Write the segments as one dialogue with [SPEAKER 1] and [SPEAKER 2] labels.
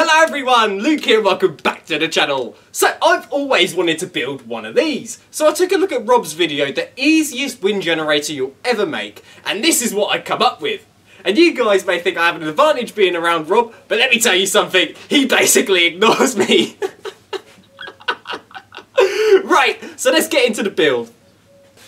[SPEAKER 1] Hello everyone, Luke here, welcome back to the channel. So I've always wanted to build one of these. So I took a look at Rob's video, the easiest wind generator you'll ever make, and this is what I come up with. And you guys may think I have an advantage being around Rob, but let me tell you something, he basically ignores me. right, so let's get into the build.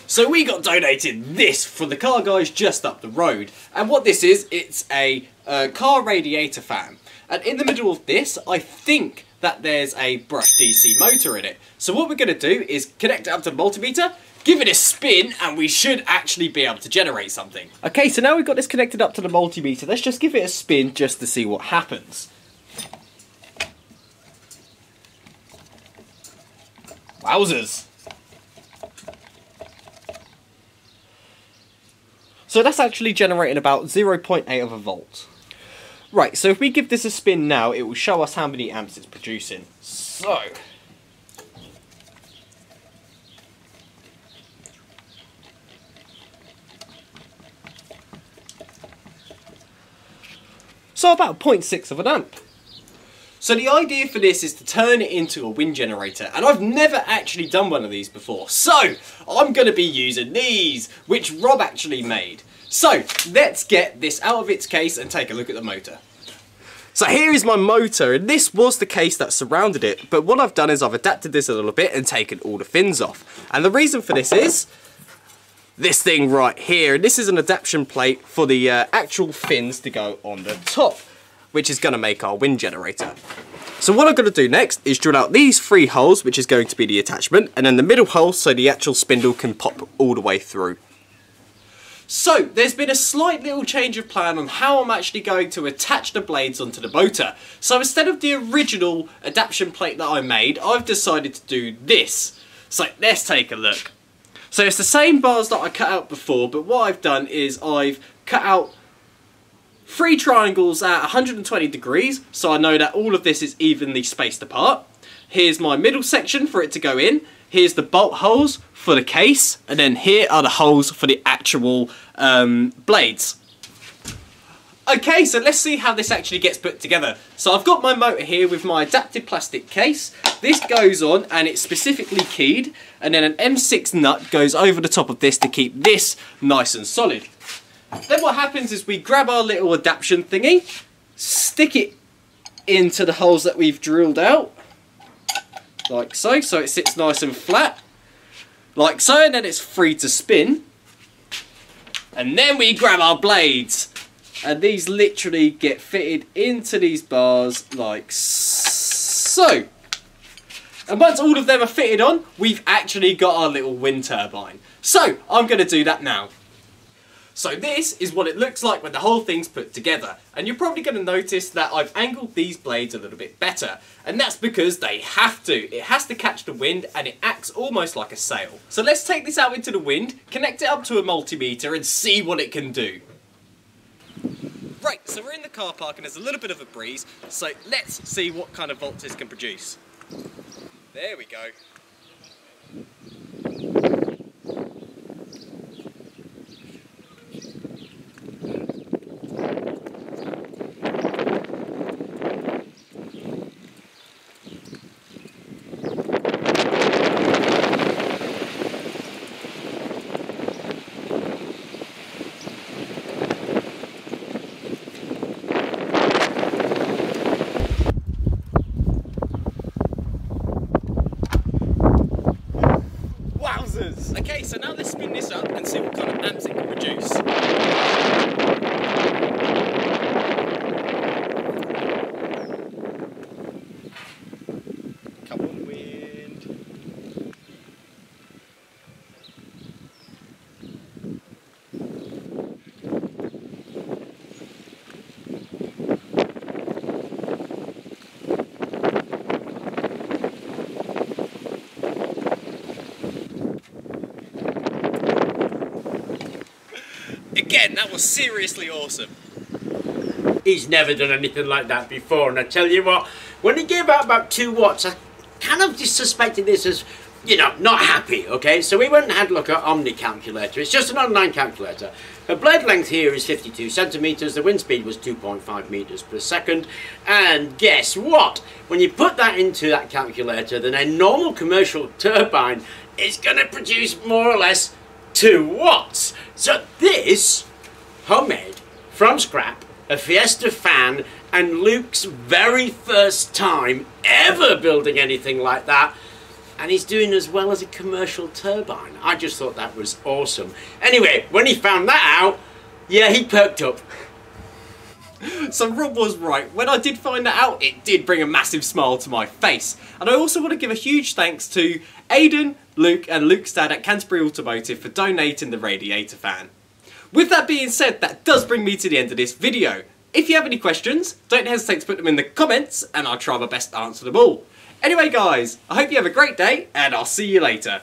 [SPEAKER 1] So we got donated this from the car guys just up the road. And what this is, it's a uh, car radiator fan. And in the middle of this, I think that there's a brush DC motor in it. So what we're going to do is connect it up to the multimeter, give it a spin, and we should actually be able to generate something. Okay, so now we've got this connected up to the multimeter, let's just give it a spin just to see what happens. Wowzers! So that's actually generating about 0.8 of a volt. Right, so if we give this a spin now, it will show us how many amps it's producing. So... So about 0.6 of an amp. So the idea for this is to turn it into a wind generator, and I've never actually done one of these before. So, I'm going to be using these, which Rob actually made. So, let's get this out of its case and take a look at the motor. So here is my motor, and this was the case that surrounded it, but what I've done is I've adapted this a little bit and taken all the fins off. And the reason for this is, this thing right here, and this is an adaptation plate for the uh, actual fins to go on the top which is going to make our wind generator. So what I'm going to do next is drill out these three holes, which is going to be the attachment, and then the middle hole so the actual spindle can pop all the way through. So, there's been a slight little change of plan on how I'm actually going to attach the blades onto the motor. So instead of the original adaptation plate that I made, I've decided to do this. So let's take a look. So it's the same bars that I cut out before, but what I've done is I've cut out Three triangles at 120 degrees, so I know that all of this is evenly spaced apart. Here's my middle section for it to go in. Here's the bolt holes for the case, and then here are the holes for the actual um, blades. Okay, so let's see how this actually gets put together. So I've got my motor here with my adapted plastic case. This goes on and it's specifically keyed and then an M6 nut goes over the top of this to keep this nice and solid. Then what happens is we grab our little adaptation thingy, stick it into the holes that we've drilled out, like so, so it sits nice and flat, like so, and then it's free to spin. And then we grab our blades, and these literally get fitted into these bars like so. And once all of them are fitted on, we've actually got our little wind turbine. So, I'm going to do that now. So this is what it looks like when the whole thing's put together. And you're probably going to notice that I've angled these blades a little bit better. And that's because they have to. It has to catch the wind and it acts almost like a sail. So let's take this out into the wind, connect it up to a multimeter and see what it can do. Right, so we're in the car park and there's a little bit of a breeze. So let's see what kind of volts this can produce. There we go. Okay, so now let's spin this up and see what kind of amps it can produce. Come on, wind. Again, that was seriously awesome.
[SPEAKER 2] He's never done anything like that before, and I tell you what, when he gave out about two watts, I kind of just suspected this as, you know, not happy, okay? So we went and had a look at Omni Calculator. It's just an online calculator. Her blade length here is 52 centimeters. The wind speed was 2.5 meters per second. And guess what? When you put that into that calculator, then a normal commercial turbine is going to produce more or less 2 watts. So this, homemade, from scrap, a Fiesta fan, and Luke's very first time ever building anything like that. And he's doing as well as a commercial turbine. I just thought that was awesome. Anyway, when he found that out, yeah, he perked up.
[SPEAKER 1] So Rob was right. When I did find that out, it did bring a massive smile to my face. And I also want to give a huge thanks to Aidan, Luke, and Luke's dad at Canterbury Automotive for donating the radiator fan. With that being said, that does bring me to the end of this video. If you have any questions, don't hesitate to put them in the comments, and I'll try my best to answer them all. Anyway guys, I hope you have a great day, and I'll see you later.